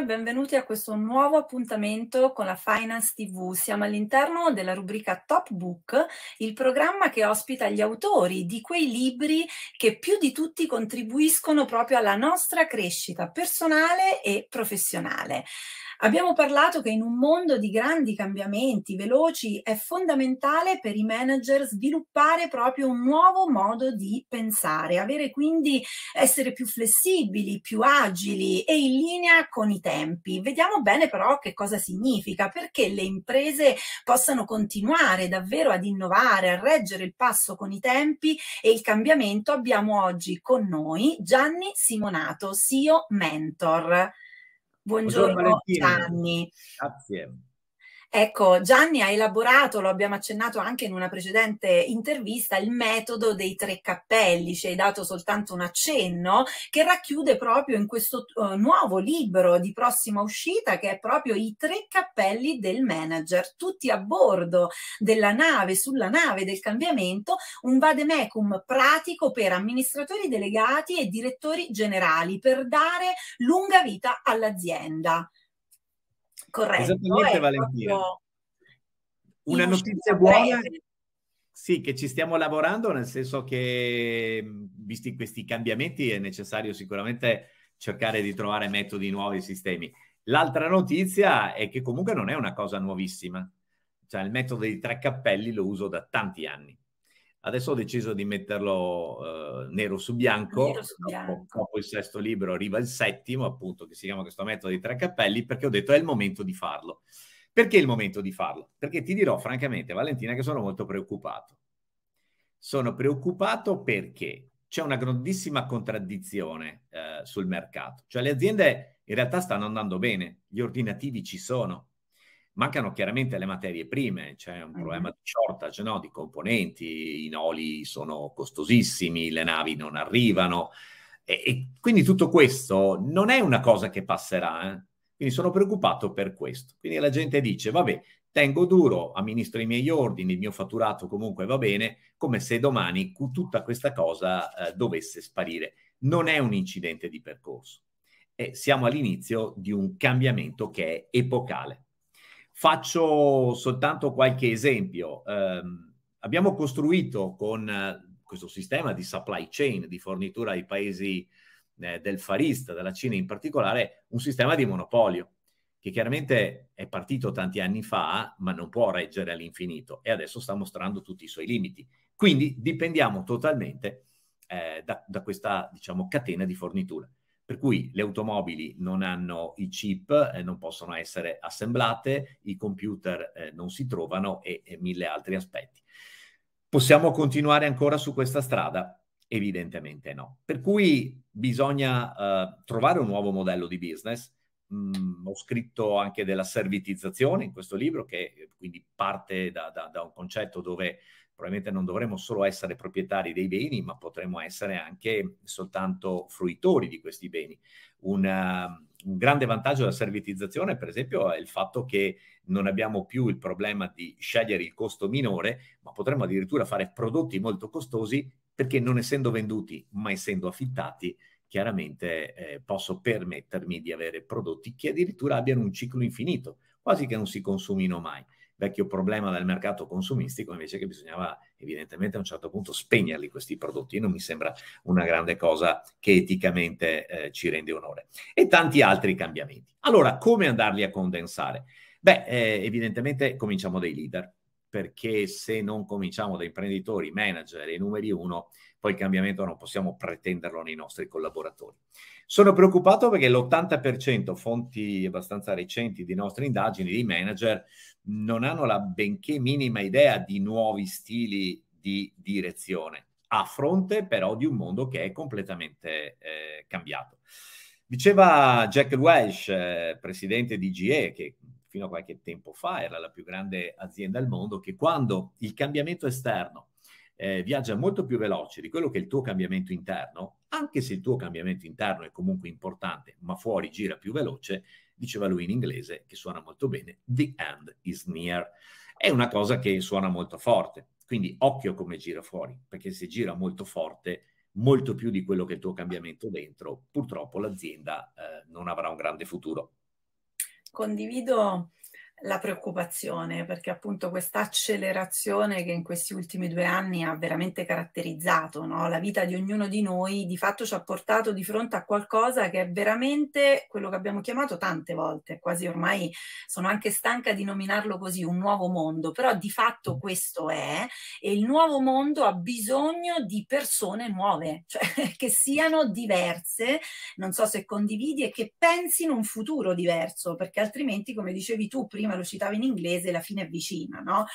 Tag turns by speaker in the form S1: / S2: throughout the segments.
S1: e benvenuti a questo nuovo appuntamento con la Finance TV. Siamo all'interno della rubrica Top Book, il programma che ospita gli autori di quei libri che più di tutti contribuiscono proprio alla nostra crescita personale e professionale. Abbiamo parlato che in un mondo di grandi cambiamenti veloci è fondamentale per i manager sviluppare proprio un nuovo modo di pensare, avere quindi essere più flessibili, più agili e in linea con i tempi. Vediamo bene però che cosa significa, perché le imprese possano continuare davvero ad innovare, a reggere il passo con i tempi e il cambiamento. Abbiamo oggi con noi Gianni Simonato, CEO Mentor. Buongiorno, Buongiorno Gianni.
S2: Grazie.
S1: Ecco, Gianni ha elaborato, lo abbiamo accennato anche in una precedente intervista, il metodo dei tre cappelli, ci hai dato soltanto un accenno, che racchiude proprio in questo uh, nuovo libro di prossima uscita, che è proprio i tre cappelli del manager, tutti a bordo della nave, sulla nave del cambiamento, un vademecum pratico per amministratori delegati e direttori generali, per dare lunga vita all'azienda. Corretto.
S2: Esattamente, Valentina. Una notizia buona. Sì, che ci stiamo lavorando, nel senso che, visti questi cambiamenti, è necessario sicuramente cercare di trovare metodi nuovi e sistemi. L'altra notizia è che comunque non è una cosa nuovissima. Cioè, il metodo dei tre cappelli lo uso da tanti anni. Adesso ho deciso di metterlo uh, nero su bianco.
S1: Nero su bianco.
S2: Dopo, dopo, il sesto libro arriva il settimo, appunto, che si chiama questo metodo dei tre cappelli, perché ho detto è il momento di farlo. Perché è il momento di farlo? Perché ti dirò francamente, Valentina, che sono molto preoccupato. Sono preoccupato perché c'è una grandissima contraddizione eh, sul mercato. Cioè le aziende in realtà stanno andando bene, gli ordinativi ci sono, Mancano chiaramente le materie prime, c'è un problema di shortage no? di componenti, i noli sono costosissimi, le navi non arrivano e, e quindi tutto questo non è una cosa che passerà. Eh? Quindi sono preoccupato per questo. Quindi la gente dice, vabbè, tengo duro, amministro i miei ordini, il mio fatturato comunque va bene, come se domani tutta questa cosa eh, dovesse sparire. Non è un incidente di percorso. E siamo all'inizio di un cambiamento che è epocale. Faccio soltanto qualche esempio. Eh, abbiamo costruito con eh, questo sistema di supply chain, di fornitura ai paesi eh, del Far East, della Cina in particolare, un sistema di monopolio che chiaramente è partito tanti anni fa, ma non può reggere all'infinito e adesso sta mostrando tutti i suoi limiti. Quindi dipendiamo totalmente eh, da, da, questa, diciamo, catena di fornitura per cui le automobili non hanno i chip, eh, non possono essere assemblate, i computer eh, non si trovano e, e mille altri aspetti. Possiamo continuare ancora su questa strada? Evidentemente no. Per cui bisogna uh, trovare un nuovo modello di business. Mm, ho scritto anche della servitizzazione in questo libro, che quindi parte da, da, da un concetto dove probabilmente non dovremmo solo essere proprietari dei beni, ma potremmo essere anche soltanto fruitori di questi beni. Una, un grande vantaggio della servitizzazione, per esempio, è il fatto che non abbiamo più il problema di scegliere il costo minore, ma potremmo addirittura fare prodotti molto costosi perché non essendo venduti, ma essendo affittati, chiaramente eh, posso permettermi di avere prodotti che addirittura abbiano un ciclo infinito, quasi che non si consumino mai vecchio problema del mercato consumistico, invece che bisognava evidentemente a un certo punto spegnerli questi prodotti non mi sembra una grande cosa che eticamente eh, ci rende onore. E tanti altri cambiamenti. Allora, come andarli a condensare? Beh, eh, evidentemente cominciamo dai leader, perché se non cominciamo da imprenditori, manager e numeri uno, poi il cambiamento non possiamo pretenderlo nei nostri collaboratori. Sono preoccupato perché l'80%, fonti abbastanza recenti di nostre indagini, di manager, non hanno la benché minima idea di nuovi stili di direzione, a fronte però di un mondo che è completamente eh, cambiato. Diceva Jack Welsh, eh, presidente di GE, che fino a qualche tempo fa era la più grande azienda al mondo, che quando il cambiamento esterno eh, viaggia molto più veloce di quello che è il tuo cambiamento interno, anche se il tuo cambiamento interno è comunque importante, ma fuori gira più veloce, diceva lui in inglese, che suona molto bene, the end is near. È una cosa che suona molto forte, quindi occhio come gira fuori, perché se gira molto forte molto più di quello che è il tuo cambiamento dentro, purtroppo l'azienda eh, non avrà un grande futuro.
S1: Condivido la preoccupazione, perché appunto questa accelerazione che in questi ultimi due anni ha veramente caratterizzato no? la vita di ognuno di noi, di fatto ci ha portato di fronte a qualcosa che è veramente quello che abbiamo chiamato tante volte, quasi ormai sono anche stanca di nominarlo così, un nuovo mondo, però di fatto questo è, e il nuovo mondo ha bisogno di persone nuove, cioè che siano diverse, non so se condividi, e che pensino un futuro diverso, perché altrimenti, come dicevi tu prima, prima lo citavo in inglese, la fine è vicina, no?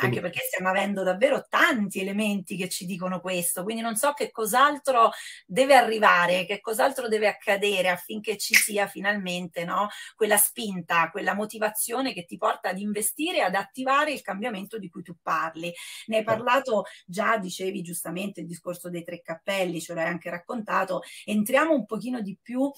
S1: Anche perché stiamo avendo davvero tanti elementi che ci dicono questo, quindi non so che cos'altro deve arrivare, che cos'altro deve accadere affinché ci sia finalmente no? quella spinta, quella motivazione che ti porta ad investire, ad attivare il cambiamento di cui tu parli. Ne hai parlato già, dicevi giustamente il discorso dei tre cappelli, ce l'hai anche raccontato, entriamo un pochino di più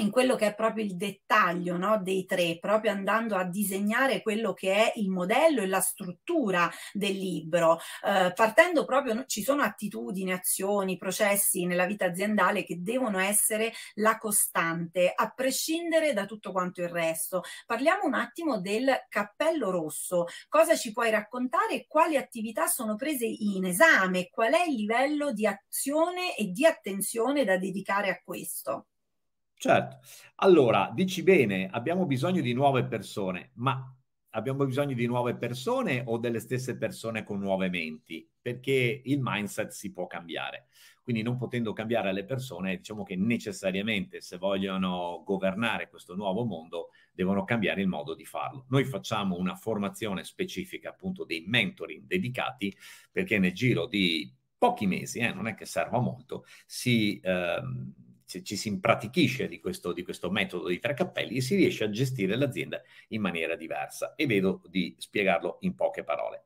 S1: in quello che è proprio il dettaglio no, dei tre, proprio andando a disegnare quello che è il modello e la struttura del libro, eh, partendo proprio, ci sono attitudini, azioni, processi nella vita aziendale che devono essere la costante, a prescindere da tutto quanto il resto. Parliamo un attimo del cappello rosso, cosa ci puoi raccontare, quali attività sono prese in esame, qual è il livello di azione e di attenzione da dedicare a questo?
S2: Certo. Allora, dici bene, abbiamo bisogno di nuove persone, ma abbiamo bisogno di nuove persone o delle stesse persone con nuove menti? Perché il mindset si può cambiare. Quindi non potendo cambiare le persone, diciamo che necessariamente se vogliono governare questo nuovo mondo, devono cambiare il modo di farlo. Noi facciamo una formazione specifica, appunto, dei mentoring dedicati, perché nel giro di pochi mesi, eh, non è che serva molto, si... Ehm, ci si impratichisce di questo, di questo metodo di tre cappelli e si riesce a gestire l'azienda in maniera diversa. E vedo di spiegarlo in poche parole.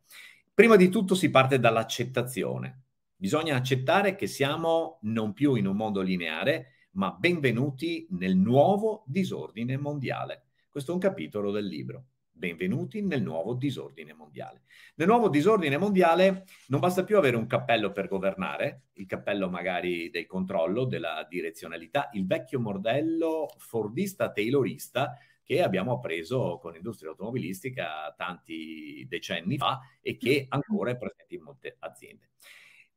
S2: Prima di tutto si parte dall'accettazione. Bisogna accettare che siamo non più in un mondo lineare, ma benvenuti nel nuovo disordine mondiale. Questo è un capitolo del libro. Benvenuti nel nuovo disordine mondiale. Nel nuovo disordine mondiale non basta più avere un cappello per governare, il cappello magari del controllo, della direzionalità, il vecchio modello fordista taylorista che abbiamo appreso con l'industria automobilistica tanti decenni fa e che ancora è presente in molte aziende.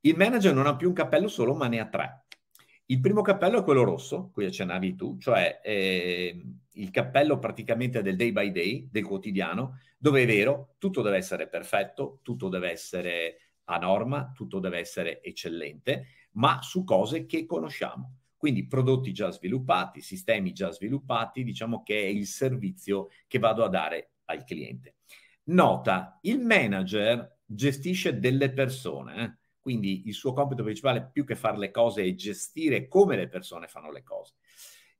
S2: Il manager non ha più un cappello solo, ma ne ha tre. Il primo cappello è quello rosso, cui accennavi tu, cioè eh, il cappello praticamente del day by day, del quotidiano, dove è vero, tutto deve essere perfetto, tutto deve essere a norma, tutto deve essere eccellente, ma su cose che conosciamo. Quindi prodotti già sviluppati, sistemi già sviluppati, diciamo che è il servizio che vado a dare al cliente. Nota, il manager gestisce delle persone, eh? Quindi il suo compito principale, più che fare le cose, è gestire come le persone fanno le cose.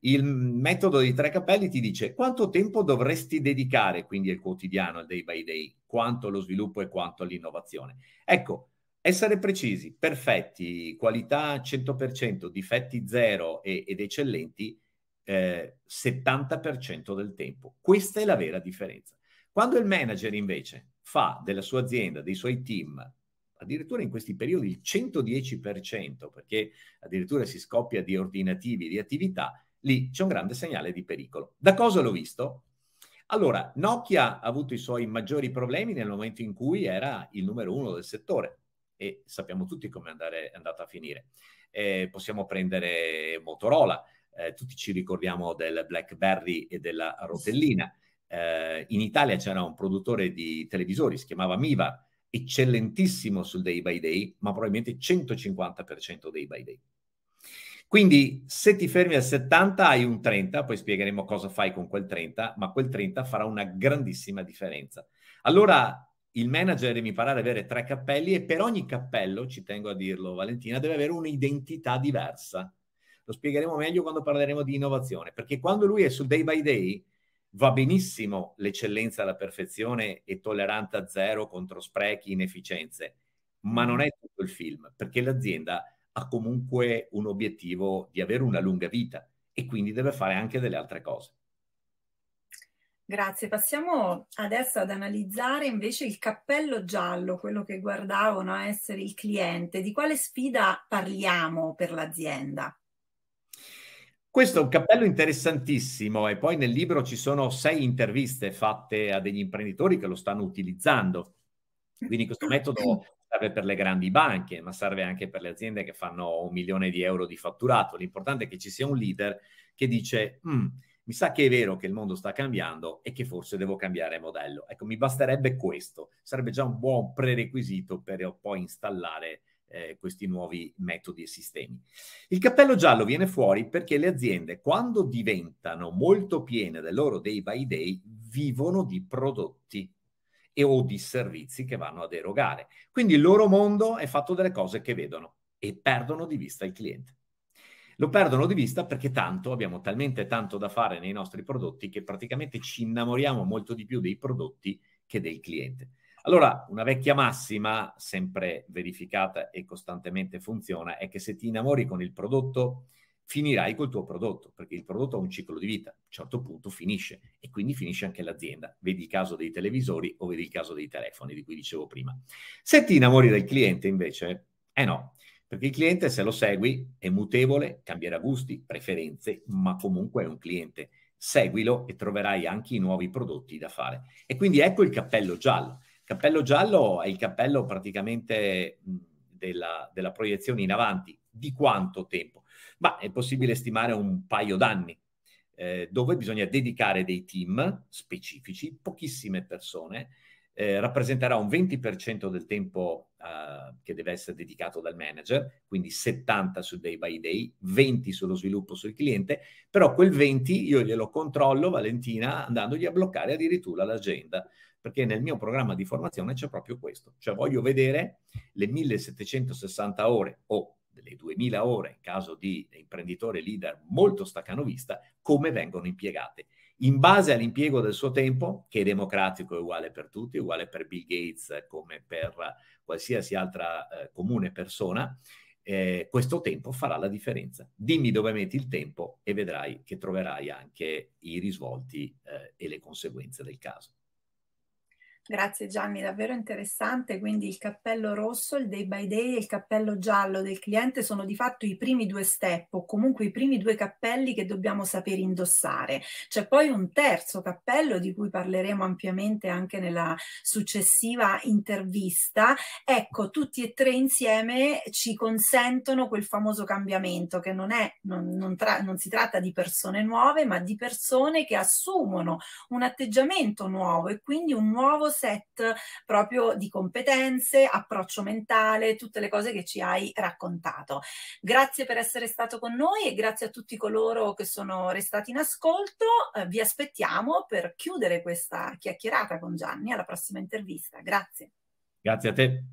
S2: Il metodo di tre cappelli ti dice quanto tempo dovresti dedicare, quindi al quotidiano, al day by day, quanto allo sviluppo e quanto all'innovazione. Ecco, essere precisi, perfetti, qualità 100%, difetti zero e, ed eccellenti eh, 70% del tempo. Questa è la vera differenza. Quando il manager invece fa della sua azienda, dei suoi team, addirittura in questi periodi il 110%, perché addirittura si scoppia di ordinativi, di attività, lì c'è un grande segnale di pericolo. Da cosa l'ho visto? Allora, Nokia ha avuto i suoi maggiori problemi nel momento in cui era il numero uno del settore e sappiamo tutti come è andata a finire. Eh, possiamo prendere Motorola, eh, tutti ci ricordiamo del BlackBerry e della rotellina. Eh, in Italia c'era un produttore di televisori, si chiamava Miva, eccellentissimo sul day by day, ma probabilmente 150% day by day. Quindi se ti fermi al 70 hai un 30, poi spiegheremo cosa fai con quel 30, ma quel 30 farà una grandissima differenza. Allora il manager deve imparare ad avere tre cappelli e per ogni cappello, ci tengo a dirlo Valentina, deve avere un'identità diversa. Lo spiegheremo meglio quando parleremo di innovazione, perché quando lui è sul day by day va benissimo l'eccellenza alla perfezione e tolleranza zero contro sprechi, inefficienze, ma non è tutto il film, perché l'azienda ha comunque un obiettivo di avere una lunga vita e quindi deve fare anche delle altre cose.
S1: Grazie, passiamo adesso ad analizzare invece il cappello giallo, quello che guardavano a essere il cliente. Di quale sfida parliamo per l'azienda?
S2: Questo è un cappello interessantissimo e poi nel libro ci sono sei interviste fatte a degli imprenditori che lo stanno utilizzando. Quindi questo metodo serve per le grandi banche, ma serve anche per le aziende che fanno un milione di euro di fatturato. L'importante è che ci sia un leader che dice, mm, mi sa che è vero che il mondo sta cambiando e che forse devo cambiare modello. Ecco, mi basterebbe questo, sarebbe già un buon prerequisito per poi installare eh, questi nuovi metodi e sistemi. Il cappello giallo viene fuori perché le aziende, quando diventano molto piene del loro day by day, vivono di prodotti e o di servizi che vanno ad erogare. Quindi il loro mondo è fatto delle cose che vedono e perdono di vista il cliente. Lo perdono di vista perché tanto abbiamo talmente tanto da fare nei nostri prodotti che praticamente ci innamoriamo molto di più dei prodotti che del cliente. Allora, una vecchia massima, sempre verificata e costantemente funziona, è che se ti innamori con il prodotto, finirai col tuo prodotto, perché il prodotto ha un ciclo di vita, a un certo punto finisce e quindi finisce anche l'azienda. Vedi il caso dei televisori o vedi il caso dei telefoni di cui dicevo prima. Se ti innamori del cliente invece, eh no, perché il cliente se lo segui è mutevole, cambierà gusti, preferenze, ma comunque è un cliente. Seguilo e troverai anche i nuovi prodotti da fare. E quindi ecco il cappello giallo. Cappello giallo è il cappello praticamente della, della proiezione in avanti. Di quanto tempo? Ma è possibile stimare un paio d'anni, eh, dove bisogna dedicare dei team specifici, pochissime persone, eh, rappresenterà un 20% del tempo uh, che deve essere dedicato dal manager, quindi 70 sul day by day, 20 sullo sviluppo sul cliente, però quel 20 io glielo controllo, Valentina, andandogli a bloccare addirittura l'agenda perché nel mio programma di formazione c'è proprio questo, cioè voglio vedere le 1760 ore o delle 2000 ore in caso di imprenditore leader molto staccanovista, come vengono impiegate. In base all'impiego del suo tempo, che è democratico, è uguale per tutti, uguale per Bill Gates come per qualsiasi altra eh, comune persona, eh, questo tempo farà la differenza. Dimmi dove metti il tempo e vedrai che troverai anche i risvolti eh, e le conseguenze del caso.
S1: Grazie Gianni, davvero interessante. Quindi il cappello rosso, il day by day e il cappello giallo del cliente sono di fatto i primi due step o comunque i primi due cappelli che dobbiamo sapere indossare. C'è poi un terzo cappello di cui parleremo ampiamente anche nella successiva intervista. Ecco, tutti e tre insieme ci consentono quel famoso cambiamento che non è, non, non, non si tratta di persone nuove, ma di persone che assumono un atteggiamento nuovo e quindi un nuovo set proprio di competenze, approccio mentale, tutte le cose che ci hai raccontato. Grazie per essere stato con noi e grazie a tutti coloro che sono restati in ascolto. Eh, vi aspettiamo per chiudere questa chiacchierata con Gianni alla prossima intervista. Grazie.
S2: Grazie a te.